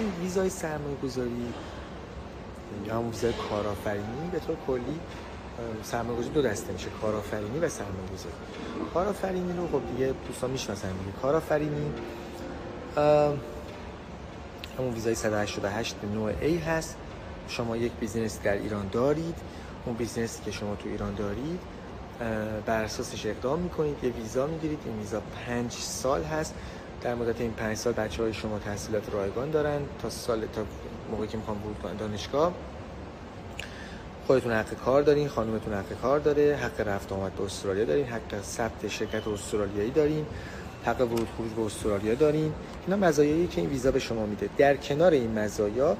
این ویزای سرمایه گذاری یا همون ویزای کارآفرینی به طور کلی سرمایه گذاری دو دسته میشه کارآفرینی و سرمایه گذاری کارآفرینی رو خب دیگه دوستان می‌شناسن دیگه. کارآفرینی همون ویزای 188 نوع A هست. شما یک business در ایران دارید. اون business ی که شما تو ایران دارید بر اساسش اقدام می‌کنید. یه ویزا می‌گیرید. این ویزا پنج سال هست. در مدت این پنج سال بچه های شما تحصیلات رایگان دارن تا سال تا موقعی که می‌خوان ورود کنن دانشگاه. خودتون حق کار دارین خانومتون حق کار داره حق رفت آمد به استرالیا دارین حق ثبت شرکت استرالیایی دارین حق ورود خروج به استرالیا دارین. اینا مزایایی که این ویزا به شما میده. در کنار این مزایا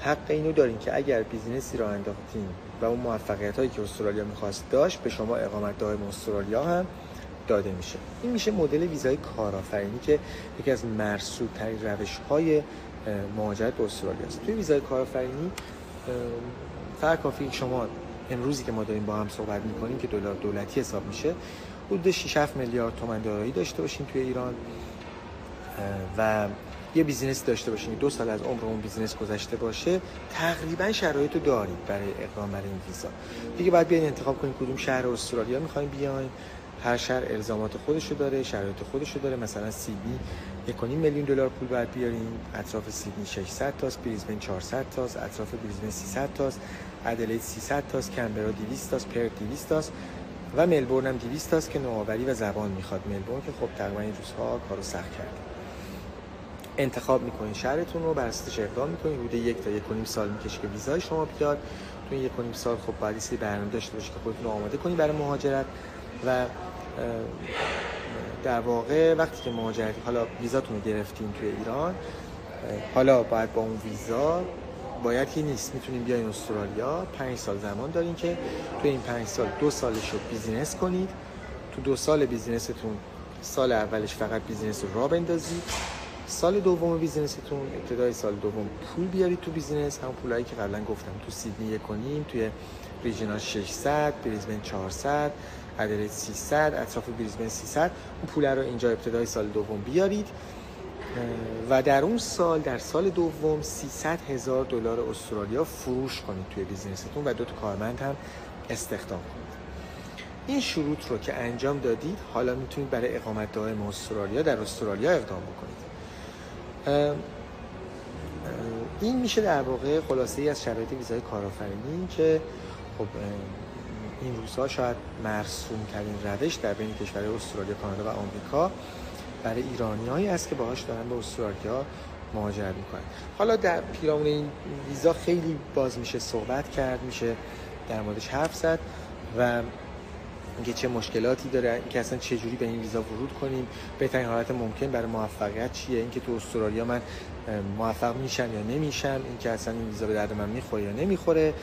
حق اینو دارین که اگر بیزینسی را انداختین و اون موفقیت هایی که استرالیا می‌خواست داشت به شما اقامت دائم استرالیا هم داده میشه. این میشه مدل ویزای کارآفرینی که یکی از مرسوم ترین روش های مهاجرت به استرالیا است. توی ویزای کارآفرینی فقط کافیه شما امروزی که ما داریم با هم صحبت می‌کنیم که دلار دولتی حساب میشه حدود 6 7 میلیارد تومان دارایی داشته باشین توی ایران و یه business داشته باشین دو سال از عمر اون business گذشته باشه. تقریبا شرایط دارید برای اقدام برای این ویزا. دیگه باید بیاین انتخاب کنید کدوم شهر استرالیا می‌خواین بیاین هر شهر الزامات خودشو داره شرایط خودشو داره. مثلا سیدنی 1.5 میلیون دلار پول باید بیارین اطراف سیدنی 600 تاست بریزبن 400 تاست اطراف بریزبن 300 تاست ادلید 300 تاست کمبرا 200 تاست پرت 200 تاست و ملبورن هم 200 تاست که نوآوری و زبان می‌خواد. ملبورن که خب تقریبا این روزها کارو سخت کرده. انتخاب می‌کنین شهرتون رو بر اساسش اقدام می‌کنین. حدود یک تا یک نیم سال می‌کشه که ویزای شما بیاد. تو یک نیم سال خب باید سری برنامه داشته باشید که خودتون آماده کنید برای مهاجرت. و در واقع وقتی که مهاجرت حالا ویزاتون رو گرفتین توی ایران حالا باید با اون ویزا باید که نیست. می‌تونین بیاین استرالیا. پنج سال زمان دارین که تو این پنج سال دو سالش رو business کنید. تو دو سال business تون سال اولش فقط business رو را بندازید. سال دوم business تون ابتدای سال دوم پول بیارید تو business. همون پولایی که قبلا گفتم تو سیدنی کنیم توی regional 600 بریزبن 400 ادلید 300 اطراف بریزبن 300 اون پول رو اینجا ابتدای سال دوم بیارید. و در اون سال در سال دوم 300 هزار دلار استرالیا فروش کنید توی business تون و دو تا کارمند هم استخدام کنید. این شروط رو که انجام دادید حالا می‌تونید برای اقامت دائم استرالیا در استرالیا اقدام بکنید. این میشه در واقع خلاصه ای از شرایط ویزای کارآفرینی که خب این روزها شاید مرسوم ترین روش در بین کشورهای استرالیا، کانادا و آمریکا برای ایرانی هایی است که باهاش دارن به استرالیا مهاجرت می‌کنن. حالا در پیرامون این ویزا خیلی باز میشه صحبت کرد میشه در موردش حرف زد و اینکه چه مشکلاتی داره اینکه اصلا چه جوری به این ویزا ورود کنیم بهترین حالت ممکن برای موفقیت چیه اینکه تو استرالیا من موفق میشم یا نمیشم اینکه اصلا این ویزا به درد من می‌خوره یا نمی‌خوره.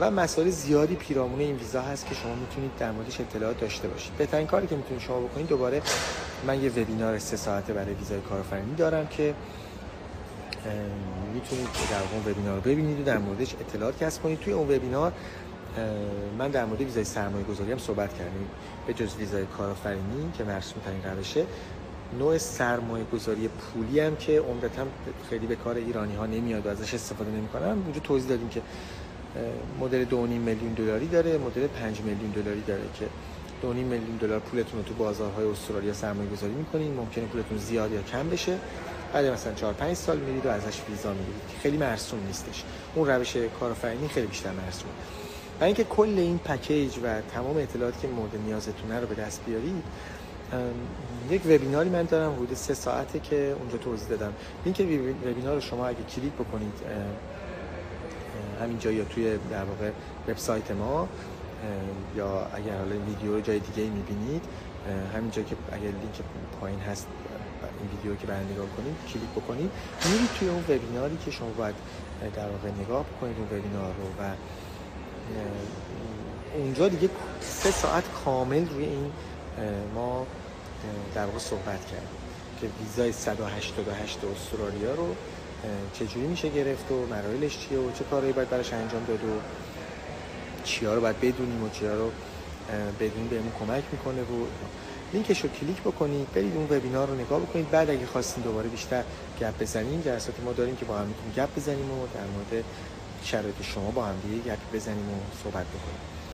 و مسائل زیادی پیرامون این ویزا هست که شما می‌تونید در موردش اطلاعات داشته باشید. بهترین کاری که می‌تونید شما بکنید دوباره من یه وبینار سه ساعته برای ویزای کارآفرینی دارم که می‌تونید در اون وبینار رو ببینید و در موردش اطلاعات کسب کنید. توی اون وبینار من در مورد ویزای سرمایه گذاری هم صحبت کردیم. به جز ویزای کارآفرینی که مرسوم ترین روشه نوع سرمایه گذاری پولی هم که عمدتا خیلی به کار ایرانی ها نمیاد و ازش استفاده نمی‌کنن اونجا توضیح دادیم که مدل 2.5 میلیون دلاری داره مدل 5 میلیون دلاری داره که 2.5 میلیون دلار پولتون رو تو بازارهای استرالیا سرمایه گذاری می‌کنین ممکنه پولتون زیاد یا کم بشه. بعد مثلا 4 5 سال میرید و ازش ویزا می‌گیرید خیلی مرسوم نیستش. اون روش کارآفرینی خیلی بیشتر مرسومه. و اینکه کل این پکیج و تمام اطلاعاتی که مورد نیازتونه رو به دست بیارید یک وبیناری من دارم حدود سه ساعته که اونجا توضیح دادم. این که وبینار رو شما اگه کلیک بکنید همینجا یا توی در واقع وبسایت ما یا اگر حالا ویدیو رو جای دیگه می‌بینید همینجا که اگر لینک پایین هست این ویدیو که برای نگاه کنید کلیک بکنید. میرید توی اون وبیناری که شما باید در واقع نگاه کنید اون وبینار رو و اونجا دیگه سه ساعت کامل روی این ما در واقع صحبت کردیم که ویزای 188 استرالیا رو چجوری میشه گرفت و مراحلش چیه و چه کارهایی باید براش انجام داد و چیا رو باید بدونیم و چیا رو بدونیم بهمون کمک می‌کنه و لینکش رو کلیک بکنید برید اون وبینار رو نگاه بکنید. بعد اگه خواستین دوباره بیشتر گپ بزنیم جلسات ما داریم که با هم می‌تونیم گپ بزنیم و در مورد شرایط شما با هم دیگه گپ بزنیم و صحبت بکنیم.